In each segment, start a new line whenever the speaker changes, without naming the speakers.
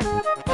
Thank you.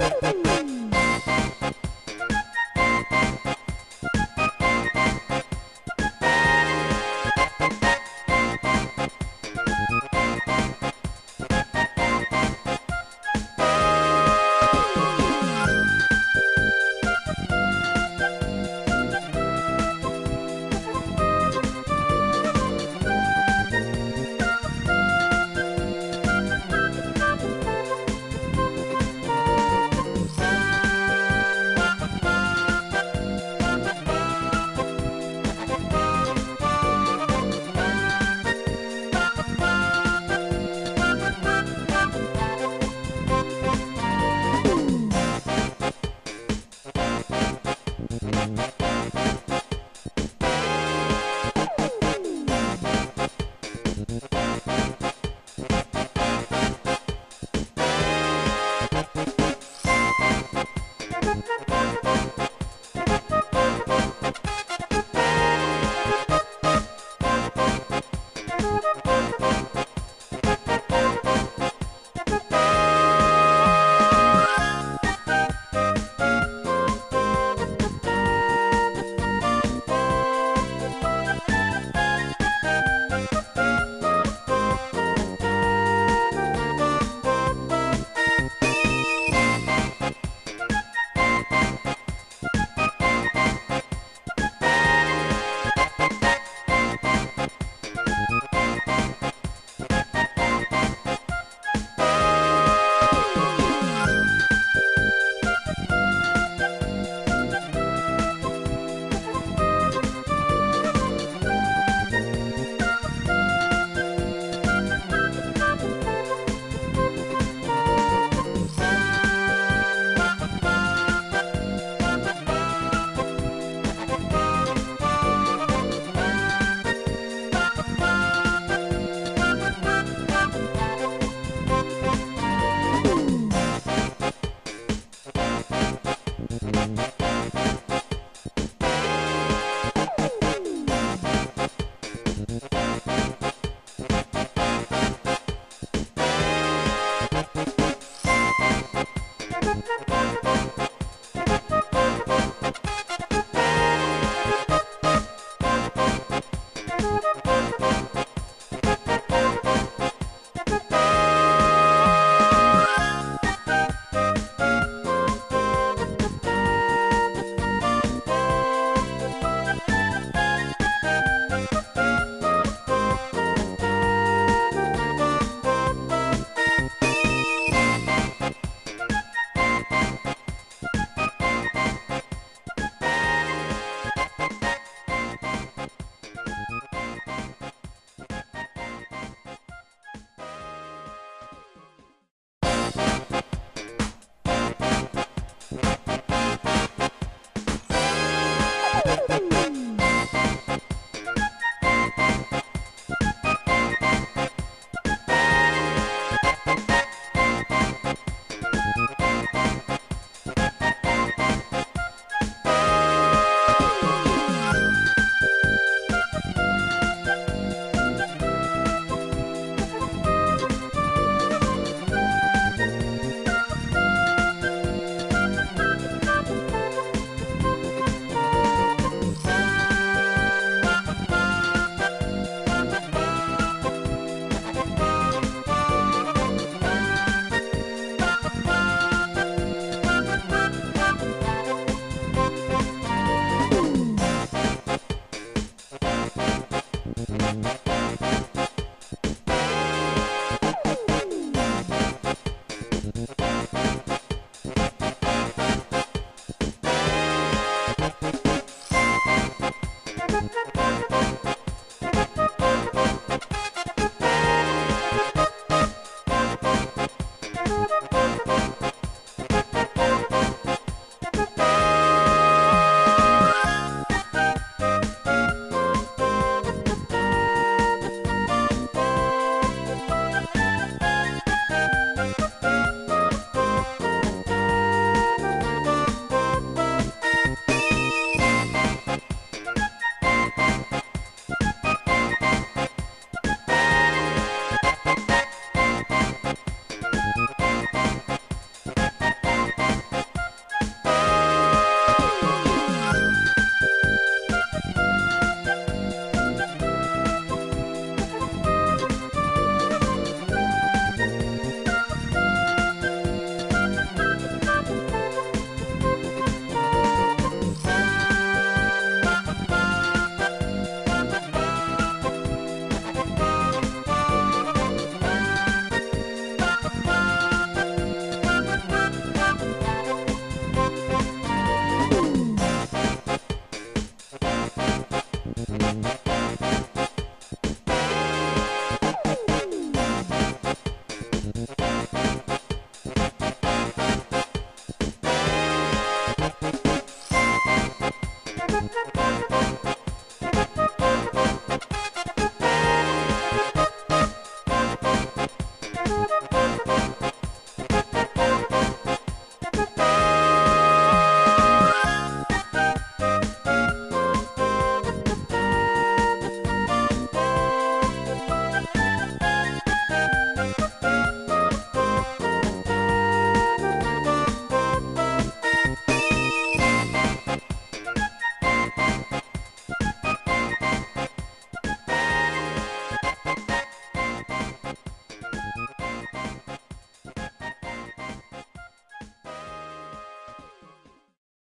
Thank you. Bye. Thank you.